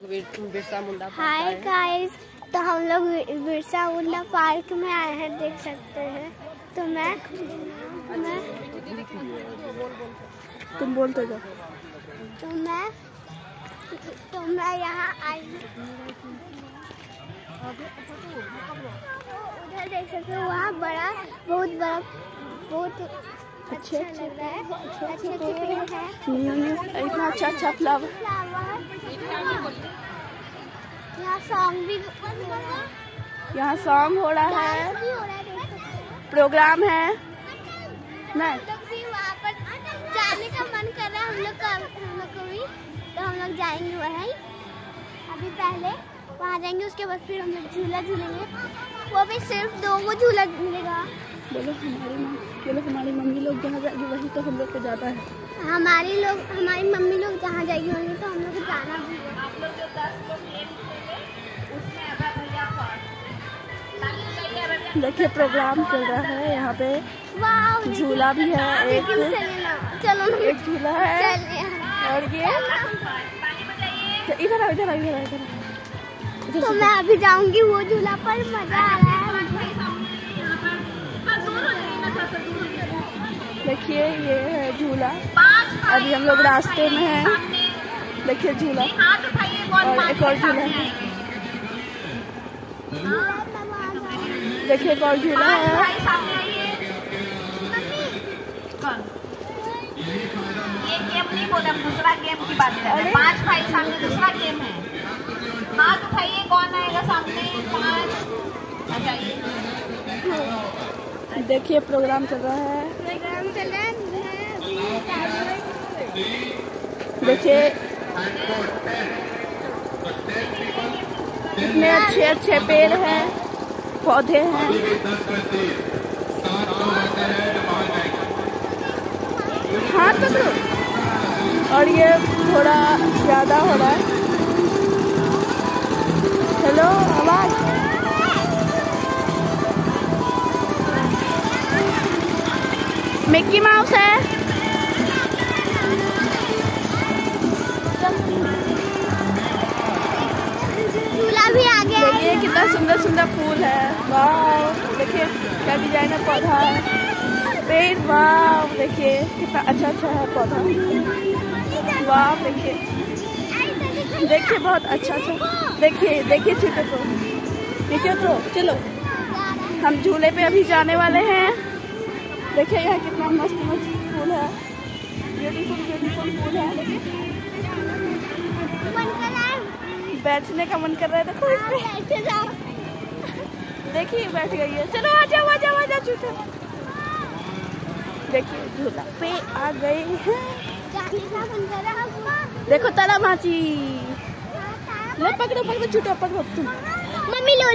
Birsa Munda hi guys तो हम लोग बिरसा मुंडा पार्क में आए हैं देख सकते हैं। तो मैं मैं तुम बोलते जाओ। तो मैं तो मैं यहाँ आई उधर देख सकते हो वहाँ बड़ा बहुत बड़ा बहुत अच्छा लग रहा है। अच्छे अच्छे पेड़ है। इतना अच्छा अच्छा फ्लावर यहाँ सॉन्ग भी हो रहा है। यहाँ सॉन्ग रहा। प्रोग्राम है। नहीं। भी वहाँ पर जाने का मन कर रहा है। हम लोग का हम लोग को भी तो हम लोग जाएँगे वहीं। अभी पहले वहाँ जाएँगे उसके बाद फिर हम लोग झूला झूलेंगे। वो भी सिर्फ़ दो वो झूला मिलेगा। बोलो हमारी माँ बोलो हमारी मम्मी लोग जहाँ जाएगी वही तो हम लोग को जाता है। हमारी लोग हमारी मम्मी लोग जहाँ जाएगी होंगी तो हम लोग को जाना भी है। देखिए प्रोग्राम चल रहा है यहाँ पे। झूला भी है एक। चले एक झूला है। और ये? तो इधर आओ इधर आओ इधर आओ इधर आओ। तो मैं अभी जाऊँगी वो झूला पर मज़ा आ रहा है। देखिए ये है झूला। अभी हम लोग रास्ते में हैं। देखिए झूला। और एक और झूला। है देखिए एक और झूला है। ये गेम नहीं बोले हम दूसरा गेम की बात कर रहे हैं। पाँच भाई सामने दूसरा गेम है। हाथ उठाइए कौन आएगा सामने? पाँच। देखिए प्रोग्राम चल रहा है प्रोग्राम चल रहा है देखिए, कितने अच्छे अच्छे पेड़ हैं, पौधे हैं। हाँ पकड़ो और ये थोड़ा ज़्यादा हो रहा है। हेलो, आवाज़। मिक्की माउस है। कितना सुंदर सुंदर फूल है। वाह देखिए, क्या डिज़ाइनर पौधा। है पेड़ वाह देखिए, कितना अच्छा अच्छा है पौधा। वाह देखिए। देखिए, बहुत अच्छा अच्छा देखिए देखिए चीटे को। देखिए तो चलो। हम झूले पे अभी जाने वाले हैं। देखिए, यहाँ कितना मस्त मस्त फूल है। ब्यूटीफुल ब्यूटीफुल फूल है। देखिए है बैठने का मन कर रहा है देखो। इस बैठे जाओ। देखिए बैठ गई है। चलो आ जाओ आ जाओ आ जाओ झूठे देखिए झूला पे आ गए हैं। है देखो तारा माची। लो पकड़ो पकड़ो झूठो पकड़ो तुम। मम्मी लो।